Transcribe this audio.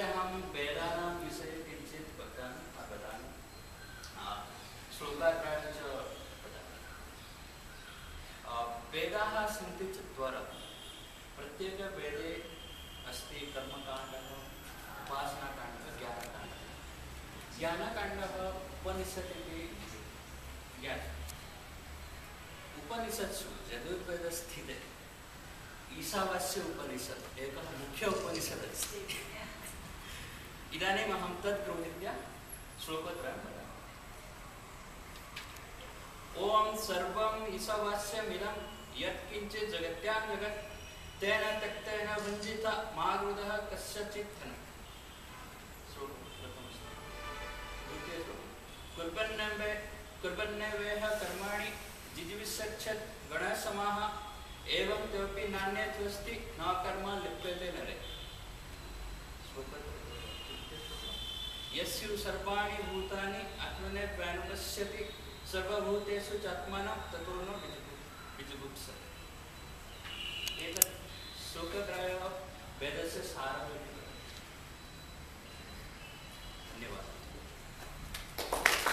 तेषां वेदानां विषये किञ्चित् वदामि वदामि आ, श्लोकाग्रहः च वदामि आ, वेदाः सन्ति चत्वारः प्रत्येकवेदे अस्ति कर्मकाण्डः उपासनाकाण्डः ज्ञानकाण्डः ज्ञानकाण्डः उपनिषत् इति ज्ञातम् उपनिषत्सु यजुर्वेदस्थिते ईशावास्य उपनिषत् एकः मुख्य उपनिषत् अस्ति इदानीम् अहं तत् गृहीत्य श्लोकत्रयं वदामि। ॐ सर्वम् ईशावास्यमिदं यत्किञ्चित् जगत्यां जगत् तेन त्यक्तेन भञ्जित मागृदः कस्यचित् धनं। श्लोकं प्रथमश्लोकं। द्वितीयश्लोकं कुर्वन्नवे कुर्वन्नवेह कर्माणि जिजीविषच्छत् गणसमाः, एवं तेऽपि नान्यत्वस्ति न कर्म लिप्यते नरे యస్యు సర్వాణి భూతాన్ని అట్లనే వ్యానుపశ్యతి సర్వభూతేషు చాత్మానం తత్వను విజుగుప్సతి ఏతత్ శుక్రప్రాయ వేదస్య సారం